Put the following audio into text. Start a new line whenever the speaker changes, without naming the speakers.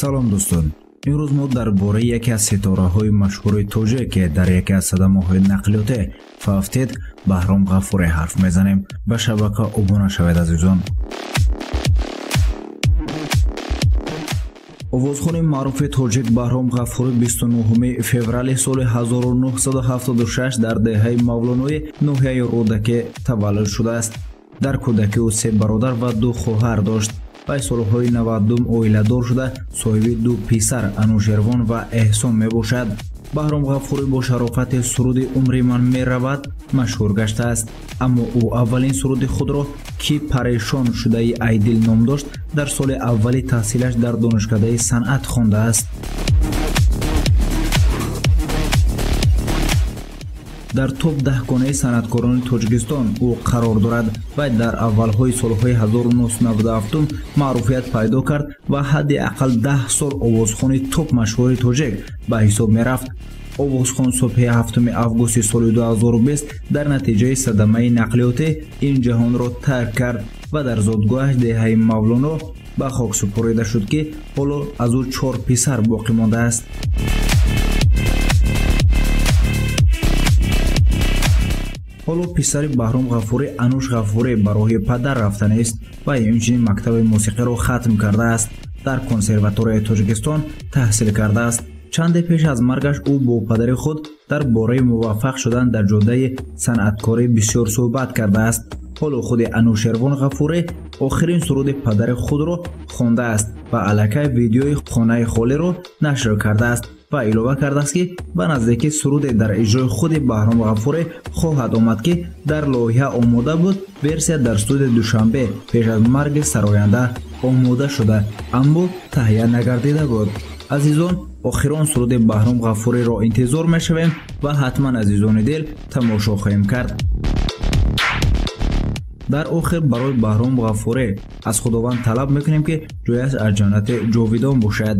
салом дӯстон. Имрӯз мо дар бораи яке аз ситораҳои машҳури тоҷик ки дар яке аз садамаҳои нақлиёте фавтид баҳром ғафуре ҳарф мезанем ба шабака обуна шавед азизон. Овозхони маъруфи тоҷик баҳром ғафурӣ 29 феврали соли 1976 дар деҳаи мавлонои ноҳияи рудаке таваллуд шудааст. Дар кӯдакӣ ӯ се бародар ва ду хоҳар дошт вай солҳои навадум оиладор шуда соҳиби ду писар анушервон ва эҳсон мебошад. Баҳром ғафурӣ бо шарофати суруди умри ман меравад машҳур гаштааст аммо ӯ аввалин суруди худро ки парешон шудаи айдил ном дошт дар соли аввали таҳсилаш дар донишкадаи санъат хондааст дар топ даҳконаи санъаткорони тоҷикистон ӯ қарор дорад вай дар аввалҳои солҳои 1997 маъруфият пайдо кард ва ҳадди ақал даҳ сол овозхони топ машҳури тоҷик ба ҳисоб мерафт. овозхон субҳи 7 августи соли 2020 дар натиҷаи садамаи нақлиётӣ ин ҷаҳонро тарк кард ва дар зодгоҳаш деҳаи мавлоно ба хок супорида шуд ки ҳоло аз ӯ чор писар боқӣ мондааст ҳоло писари баҳром ғафурӣ ануш ғафурӣ ба роҳи падар рафтанест ва инчунин мактаби мусиқиро хатм кардааст дар консерваторияи тоҷикистон таҳсил кардааст чанде пеш аз маргаш ӯ бо падари худ дар бораи муваффақ шудан дар ҷодаи санъаткорӣ бисёр суҳбат кардааст ҳоло худи анушервон ғафурӣ охирин суруди падари худро хондааст ва аллакай видеои хонаи холиро нашр кардааст و ایلوه کرده است که به نزدیکی سرود در اجرای خود بهرام غفور خواهد آمد که در لایحه آماده بود. ورسیا در سرود دوشنبه پیش از مرگ سراینده آماده شده اما تهیه نگردیده بود. عزیزان آخران سرود بهرام غفوری را انتظار می شویم و حتما عزیزان دل تماشا خواهیم کرد. در آخر برای بهرام غفوری از خداوند طلب می‌کنیم که جویش از جنت جاویدان باشد.